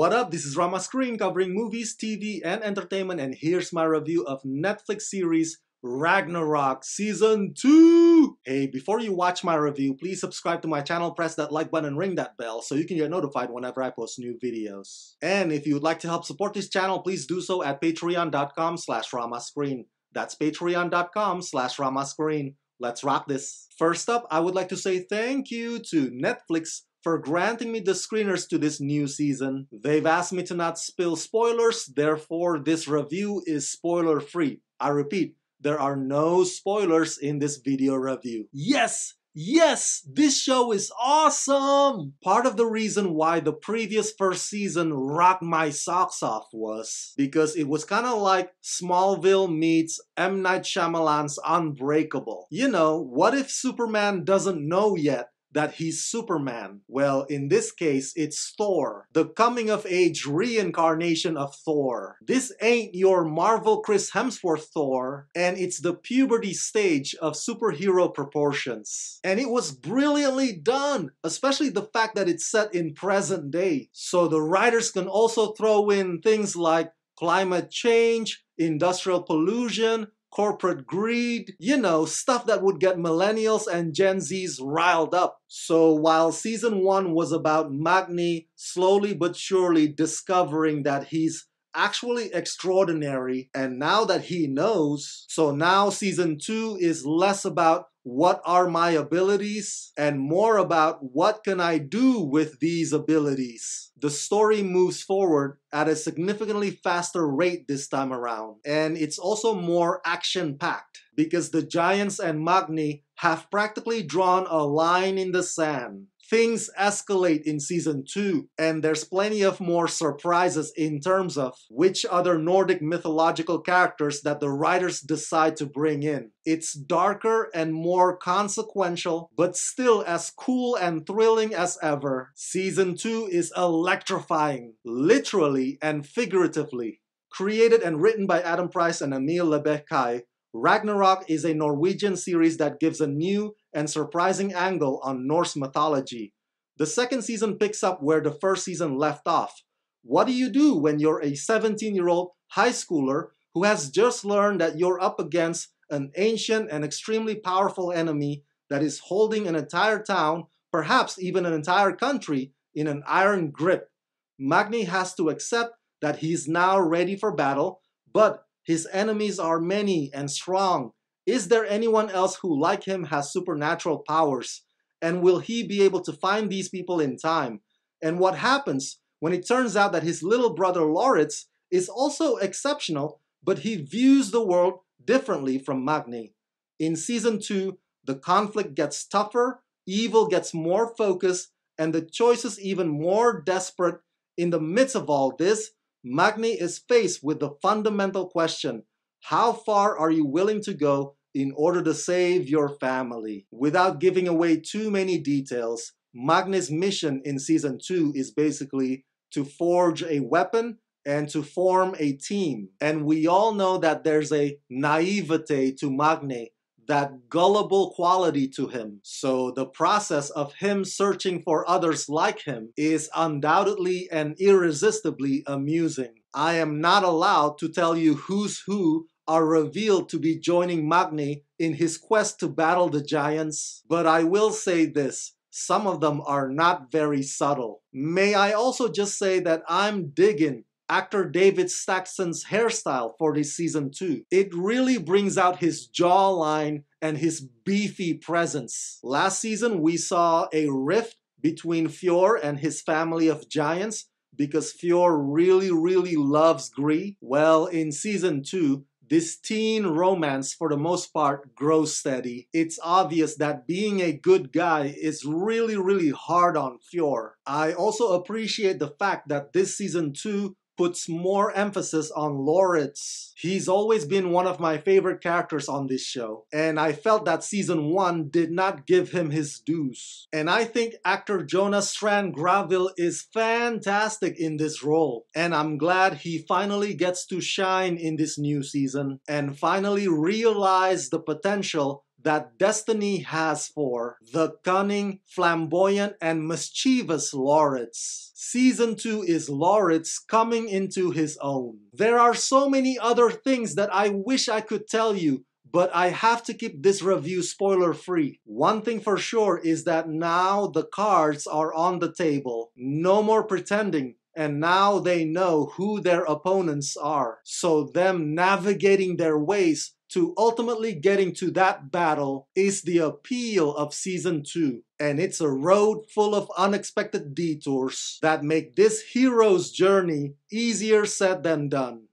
What up? This is Rama Screen covering movies, TV, and entertainment, and here's my review of Netflix series Ragnarok Season 2! Hey, before you watch my review, please subscribe to my channel, press that like button, and ring that bell so you can get notified whenever I post new videos. And if you would like to help support this channel, please do so at patreon.com slash ramascreen. That's patreon.com slash ramascreen. Let's rock this. First up, I would like to say thank you to Netflix for granting me the screeners to this new season. They've asked me to not spill spoilers, therefore this review is spoiler free. I repeat, there are no spoilers in this video review. Yes! Yes, this show is awesome! Part of the reason why the previous first season rocked my socks off was because it was kind of like Smallville meets M. Night Shyamalan's Unbreakable. You know, what if Superman doesn't know yet that he's Superman. Well, in this case, it's Thor, the coming of age reincarnation of Thor. This ain't your Marvel Chris Hemsworth Thor, and it's the puberty stage of superhero proportions. And it was brilliantly done, especially the fact that it's set in present day. So the writers can also throw in things like climate change, industrial pollution, corporate greed, you know, stuff that would get millennials and Gen Zs riled up. So while season one was about Magne slowly but surely discovering that he's actually extraordinary and now that he knows, so now season two is less about what are my abilities and more about what can I do with these abilities. The story moves forward at a significantly faster rate this time around and it's also more action packed because the Giants and Magne have practically drawn a line in the sand things escalate in season 2 and there's plenty of more surprises in terms of which other Nordic mythological characters that the writers decide to bring in. It's darker and more consequential, but still as cool and thrilling as ever. Season 2 is electrifying, literally and figuratively. Created and written by Adam Price and Emil Lebech Kaae, Ragnarok is a Norwegian series that gives a new and surprising angle on Norse mythology. The second season picks up where the first season left off. What do you do when you're a 17 year old high schooler who has just learned that you're up against an ancient and extremely powerful enemy that is holding an entire town, perhaps even an entire country, in an iron grip? Magni has to accept that he's now ready for battle, but his enemies are many and strong. Is there anyone else who, like him, has supernatural powers? And will he be able to find these people in time? And what happens when it turns out that his little brother Laurits is also exceptional, but he views the world differently from Magne? In season 2, the conflict gets tougher, evil gets more focused, and the choices even more desperate. In the midst of all this, Magne is faced with the fundamental question how far are you willing to go in order to save your family? Without giving away too many details, Magne's mission in season 2 is basically to forge a weapon and to form a team. And we all know that there's a naivete to Magne that gullible quality to him. So the process of him searching for others like him is undoubtedly and irresistibly amusing. I am not allowed to tell you who's who are revealed to be joining Magne in his quest to battle the giants, but I will say this. Some of them are not very subtle. May I also just say that I'm digging actor David Stakston's hairstyle for this season 2. It really brings out his jawline and his beefy presence. Last season, we saw a rift between Fjor and his family of giants because Fjor really, really loves Gry. Well, in season 2, this teen romance, for the most part, grows steady. It's obvious that being a good guy is really, really hard on Fjor. I also appreciate the fact that this season 2 puts more emphasis on Laurits. He's always been one of my favorite characters on this show, and I felt that season 1 did not give him his dues. And I think actor Jonas Strand Gravli is fantastic in this role, and I'm glad he finally gets to shine in this new season and finally realize the potential that destiny has for the cunning, flamboyant, and mischievous Laurits. Season 2 is Laurits coming into his own. There are so many other things that I wish I could tell you, but I have to keep this review spoiler free. One thing for sure is that now the cards are on the table. No more pretending. And now they know who their opponents are. So them navigating their ways to ultimately getting to that battle is the appeal of season 2. And it's a road full of unexpected detours that make this hero's journey easier said than done.